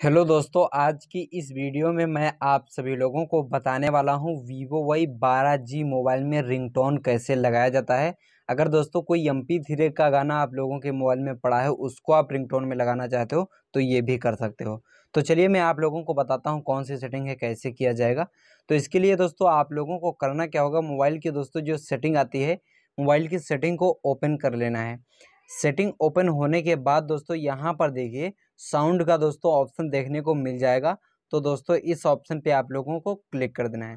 Hello दोस्तों, आज की इस वीडियो में मैं आप सभी लोगों को बताने वाला हूँ वीवो वाई बारह जी मोबाइल में रिंगटोन कैसे लगाया जाता है। अगर दोस्तों कोई एम पी थ्री का गाना आप लोगों के मोबाइल में पड़ा है, उसको आप रिंगटोन में लगाना चाहते हो तो ये भी कर सकते हो। तो चलिए मैं आप लोगों को बताता हूँ कौन सी सेटिंग है, कैसे किया जाएगा। तो इसके लिए दोस्तों आप लोगों को करना क्या होगा, मोबाइल की दोस्तों जो सेटिंग आती है, मोबाइल की सेटिंग को ओपन कर लेना है। सेटिंग ओपन होने के बाद दोस्तों यहाँ पर देखिए, साउंड का दोस्तों ऑप्शन देखने को मिल जाएगा। तो दोस्तों इस ऑप्शन पे आप लोगों को क्लिक कर देना है।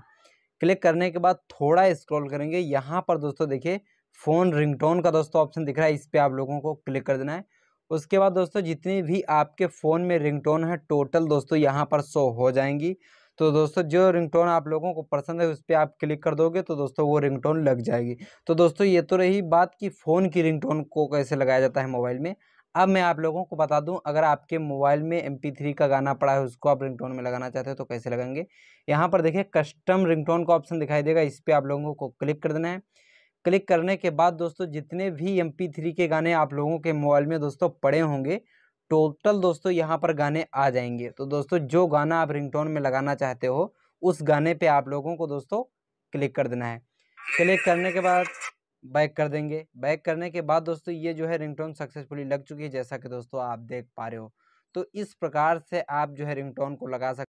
क्लिक करने के बाद थोड़ा स्क्रॉल करेंगे। यहाँ पर दोस्तों देखिए, फ़ोन रिंगटोन का दोस्तों ऑप्शन दिख रहा है, इस पर आप लोगों को क्लिक कर देना है। उसके बाद दोस्तों जितनी भी आपके फ़ोन में रिंगटोन है, टोटल दोस्तों यहाँ पर शो हो जाएँगी। तो दोस्तों, जो रिंगटोन आप लोगों को पसंद है, उस पर आप क्लिक कर दोगे तो दोस्तों वो रिंगटोन लग जाएगी। तो दोस्तों, ये तो रही बात कि फ़ोन की रिंगटोन को कैसे लगाया जाता है मोबाइल में। अब मैं आप लोगों को बता दूँ, अगर आपके मोबाइल में एमपी थ्री का गाना पड़ा है, उसको आप रिंगटोन में लगाना चाहते हो तो कैसे लगाएँगे? यहाँ पर देखिए, कस्टम रिंगटोन का ऑप्शन दिखाई देगा, इस पर आप लोगों को क्लिक कर देना है। क्लिक करने के बाद दोस्तों, जितने भी एम के गाने आप लोगों के मोबाइल में दोस्तों पड़े होंगे टोटल दोस्तों यहाँ पर गाने आ जाएँगे। तो दोस्तों, जो गाना आप रिंगटोन में लगाना चाहते हो, उस गाने पे आप लोगों को दोस्तों क्लिक कर देना है। क्लिक करने के बाद बैक कर देंगे। बैक करने के बाद दोस्तों, ये जो है रिंगटोन सक्सेसफुली लग चुकी है, जैसा कि दोस्तों आप देख पा रहे हो। तो इस प्रकार से आप जो है रिंगटोन को लगा सकते